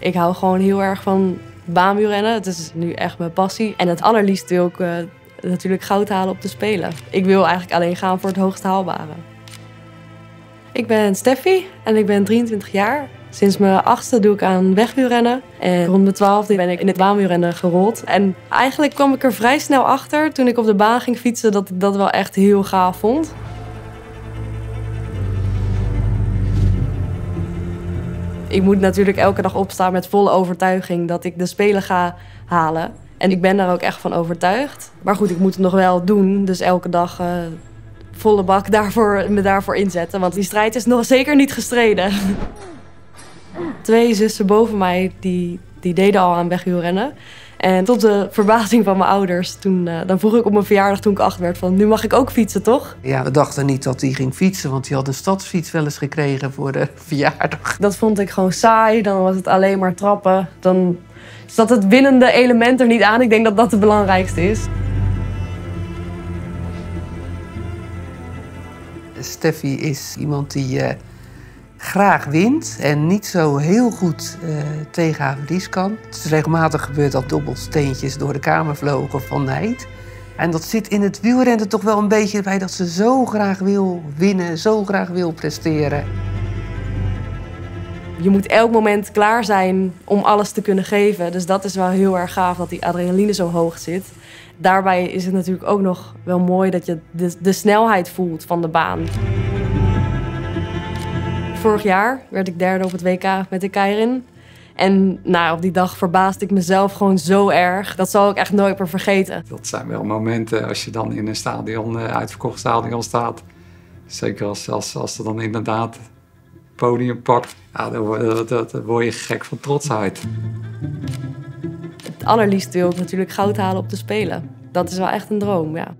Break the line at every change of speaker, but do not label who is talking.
Ik hou gewoon heel erg van baanwielrennen. Het is nu echt mijn passie. En het allerliefst wil ik uh, natuurlijk goud halen op de Spelen. Ik wil eigenlijk alleen gaan voor het hoogst haalbare. Ik ben Steffi en ik ben 23 jaar. Sinds mijn achtste doe ik aan wegwielrennen. En rond mijn twaalfde ben ik in het baanwielrennen gerold. En eigenlijk kwam ik er vrij snel achter toen ik op de baan ging fietsen dat ik dat wel echt heel gaaf vond. Ik moet natuurlijk elke dag opstaan met volle overtuiging dat ik de Spelen ga halen. En ik ben daar ook echt van overtuigd. Maar goed, ik moet het nog wel doen. Dus elke dag uh, volle bak daarvoor, me daarvoor inzetten. Want die strijd is nog zeker niet gestreden. Twee zussen boven mij die, die deden al aan wegwielrennen. En tot de verbazing van mijn ouders, toen, uh, dan vroeg ik op mijn verjaardag toen ik acht werd van... nu mag ik ook fietsen, toch?
Ja, we dachten niet dat hij ging fietsen, want hij had een stadsfiets wel eens gekregen voor de verjaardag.
Dat vond ik gewoon saai, dan was het alleen maar trappen. Dan zat het winnende element er niet aan. Ik denk dat dat het belangrijkste is.
Steffi is iemand die... Uh, graag wint en niet zo heel goed uh, tegen haar verlies kan. Het is regelmatig gebeurd dat dobbelsteentjes door de kamer vlogen van nijd. En dat zit in het wielrennen toch wel een beetje bij dat ze zo graag wil winnen, zo graag wil presteren.
Je moet elk moment klaar zijn om alles te kunnen geven. Dus dat is wel heel erg gaaf dat die adrenaline zo hoog zit. Daarbij is het natuurlijk ook nog wel mooi dat je de snelheid voelt van de baan. Vorig jaar werd ik derde op het WK met de Keirin. En nou, op die dag verbaasde ik mezelf gewoon zo erg. Dat zal ik echt nooit meer vergeten.
Dat zijn wel momenten als je dan in een stadion, uh, uitverkocht stadion staat. Zeker als, als, als er dan inderdaad podium pakt. Ja, dan, word, dan word je gek van trotsheid.
Het allerliefst wil ik natuurlijk goud halen op de Spelen. Dat is wel echt een droom, ja.